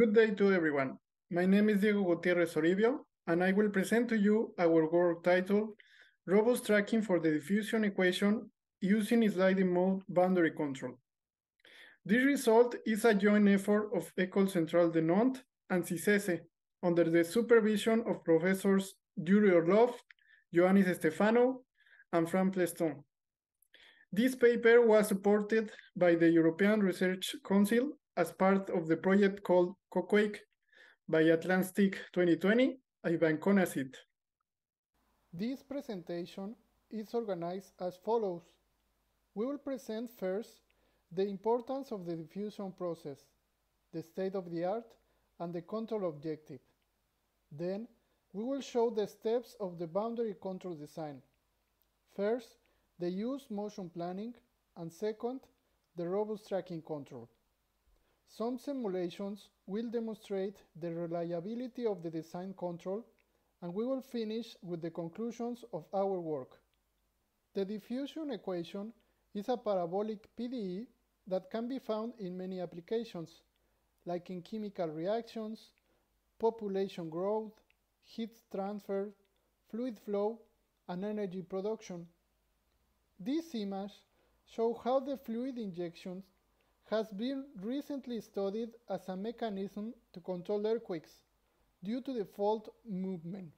Good day to everyone. My name is Diego Gutierrez Oribio, and I will present to you our work titled Robust Tracking for the Diffusion Equation using Sliding Mode Boundary Control. This result is a joint effort of École Centrale de Nantes and CICESE under the supervision of Professors Yuri Orlov, Ioannis Stefanou, and Franck Plestan. This paper was supported by the European Research Council as part of the project called COQUAKE by AtlanSTIC 2020 Ivan Conacyt. This presentation is organized as follows. We will present first the importance of the diffusion process, the state of the art, and the control objective. Then, we will show the steps of the boundary control design. First, the use motion planning, and second, the robust tracking control. Some simulations will demonstrate the reliability of the design control and we will finish with the conclusions of our work. The diffusion equation is a parabolic PDE that can be found in many applications, like in chemical reactions, population growth, heat transfer, fluid flow, and energy production. This image shows how the fluid injections has been recently studied as a mechanism to control earthquakes due to the fault movement.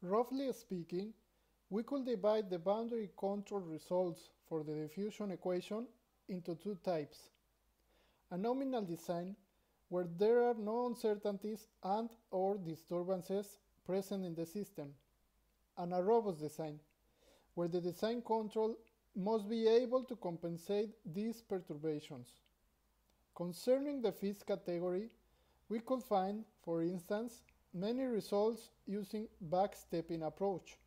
Roughly speaking, we could divide the boundary control results for the diffusion equation into two types. A nominal design, where there are no uncertainties and or disturbances present in the system, and a robust design, where the design control must be able to compensate these perturbations. Concerning the fifth category, we could find, for instance, many results using backstepping approach.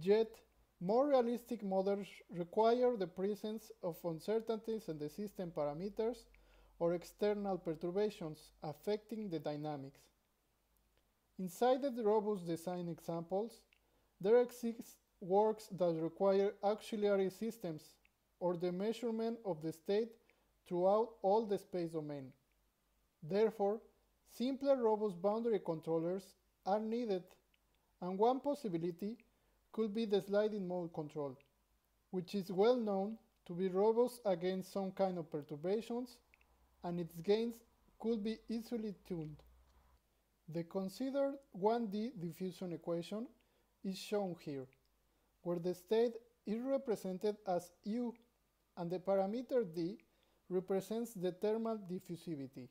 Yet, more realistic models require the presence of uncertainties in the system parameters or external perturbations affecting the dynamics. Inside the robust design examples, there exist works that require auxiliary systems or the measurement of the state throughout all the space domain. Therefore, simpler robust boundary controllers are needed, and one possibility could be the sliding mode control, which is well known to be robust against some kind of perturbations, and its gains could be easily tuned. The considered 1D diffusion equation is shown here where the state is represented as U and the parameter D represents the thermal diffusivity.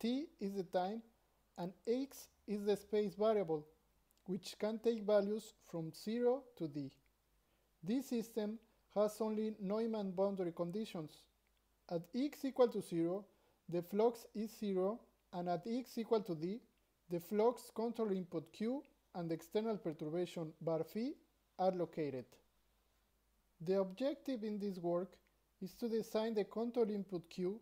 T is the time and X is the space variable, which can take values from 0 to D. This system has only Neumann boundary conditions. At x equal to 0, the flux is 0, and at x equal to D, the flux control input Q and the external perturbation bar phi are located. The objective in this work is to design the control input Q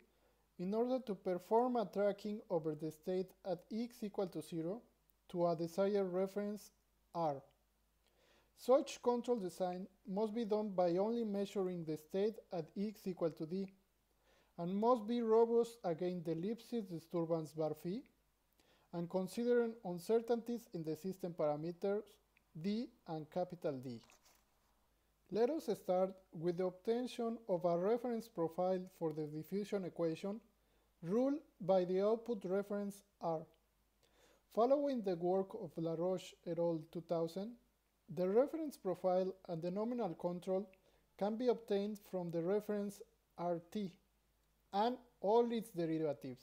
in order to perform a tracking over the state at x equal to 0 to a desired reference R. Such control design must be done by only measuring the state at x equal to d and must be robust against the Lipschitz disturbance bar phi and considering uncertainties in the system parameters D and capital D. Let us start with the obtention of a reference profile for the diffusion equation ruled by the output reference R. Following the work of Laroche et al. 2000, the reference profile and the nominal control can be obtained from the reference RT and all its derivatives,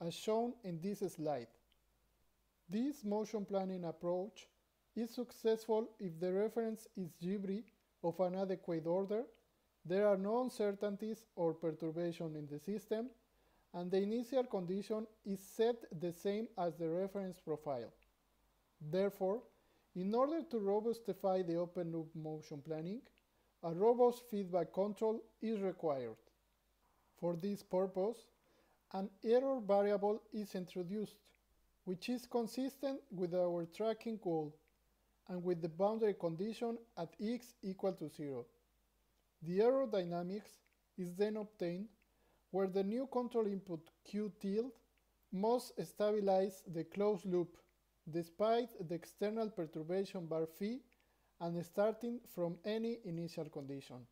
as shown in this slide. This motion planning approach is successful if the reference is Gevrey of an adequate order, there are no uncertainties or perturbation in the system, and the initial condition is set the same as the reference profile. Therefore, in order to robustify the open loop motion planning, a robust feedback control is required. For this purpose, an error variable is introduced, which is consistent with our tracking goal and with the boundary condition at x equal to 0. The error dynamics is then obtained where the new control input q tilde must stabilize the closed loop despite the external perturbation bar phi and starting from any initial condition.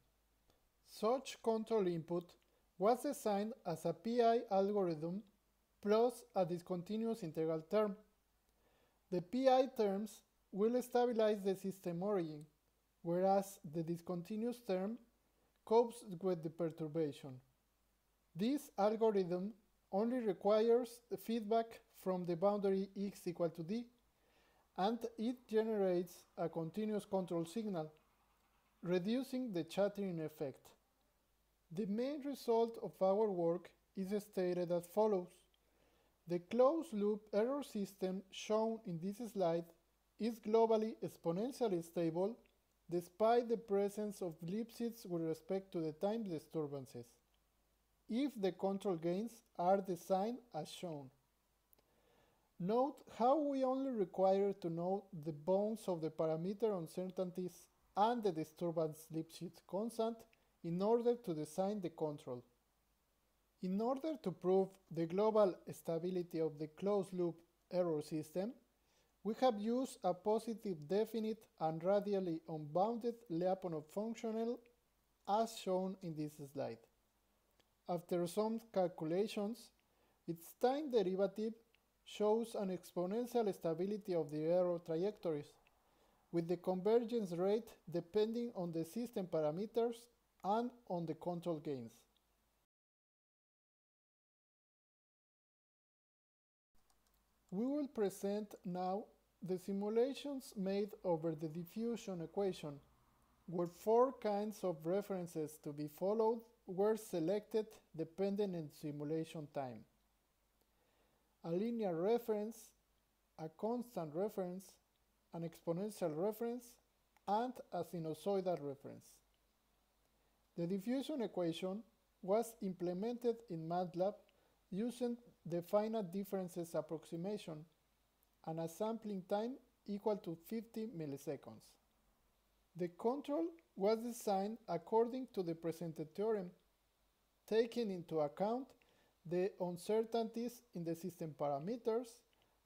Such control input was designed as a PI algorithm plus a discontinuous integral term. The PI terms will stabilize the system origin, whereas the discontinuous term copes with the perturbation. This algorithm only requires feedback from the boundary x equal to d, and it generates a continuous control signal, reducing the chattering effect. The main result of our work is stated as follows. The closed-loop error system shown in this slide is globally exponentially stable despite the presence of Lipschitz with respect to the time disturbances, if the control gains are designed as shown. Note how we only require to know the bounds of the parameter uncertainties and the disturbance Lipschitz constant in order to design the control. In order to prove the global stability of the closed-loop error system, we have used a positive definite and radially unbounded Lyapunov functional as shown in this slide. After some calculations, its time derivative shows an exponential stability of the error trajectories, with the convergence rate depending on the system parameters and on the control gains. We will present now the simulations made over the diffusion equation, where four kinds of references to be followed were selected depending on simulation time. A linear reference, a constant reference, an exponential reference, and a sinusoidal reference. The diffusion equation was implemented in MATLAB using the finite differences approximation and a sampling time equal to 50 milliseconds. The control was designed according to the presented theorem, taking into account the uncertainties in the system parameters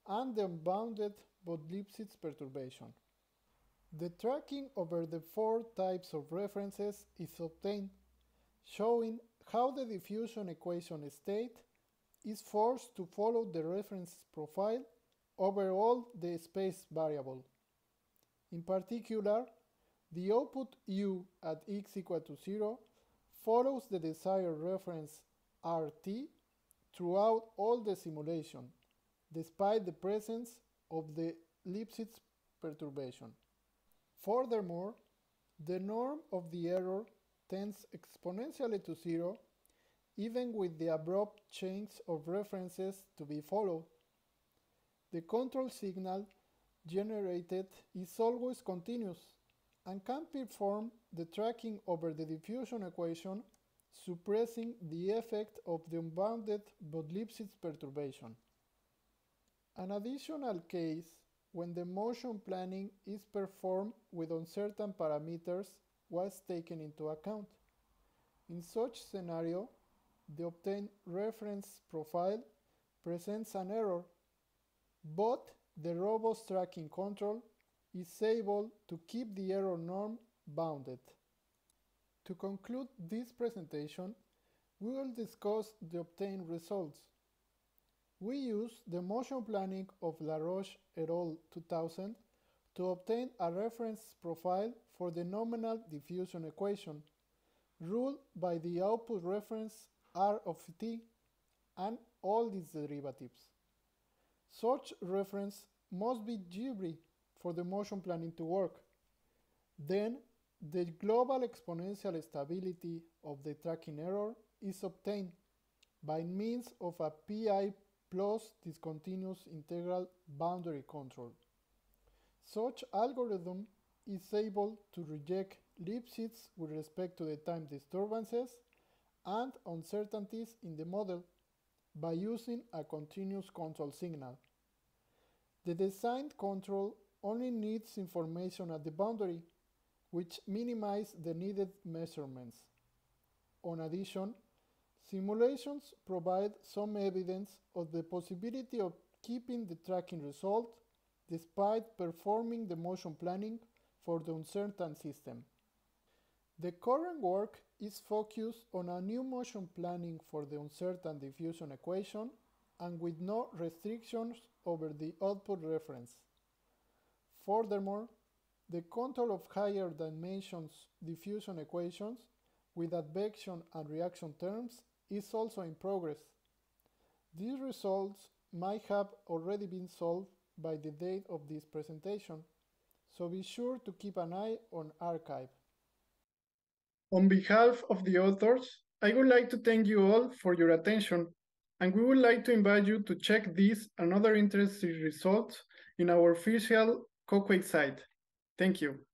and the unbounded Bode-Lipschitz perturbation. The tracking over the four types of references is obtained, showing how the diffusion equation state is forced to follow the reference profile over all the space variable. In particular, the output u at x equal to 0 follows the desired reference rt throughout all the simulation, despite the presence of the Lipschitz perturbation. Furthermore, the norm of the error tends exponentially to zero even with the abrupt change of references to be followed. The control signal generated is always continuous and can perform the tracking over the diffusion equation, suppressing the effect of the unbounded Bode-Lipschitz perturbation. An additional case when the motion planning is performed with uncertain parameters was taken into account. In such scenario, the obtained reference profile presents an error, but the robust tracking control is able to keep the error norm bounded. To conclude this presentation, we will discuss the obtained results. We use the motion planning of Laroche et al. 2000 to obtain a reference profile for the nominal diffusion equation, ruled by the output reference R of t and all its derivatives. Such reference must be Gevrey for the motion planning to work. Then the global exponential stability of the tracking error is obtained by means of a pi plus discontinuous integral boundary control. Such algorithm is able to reject Lipschitz with respect to the time disturbances and uncertainties in the model by using a continuous control signal. The designed control only needs information at the boundary, which minimize the needed measurements. On addition, Simulations provide some evidence of the possibility of keeping the tracking result despite performing the motion planning for the uncertain system. The current work is focused on a new motion planning for the uncertain diffusion equation and with no restrictions over the output reference. Furthermore, the control of higher dimensions diffusion equations with advection and reaction terms is also in progress. These results might have already been solved by the date of this presentation, so be sure to keep an eye on arXiv. On behalf of the authors, I would like to thank you all for your attention, and we would like to invite you to check these and other interesting results in our official CoQuake site. Thank you.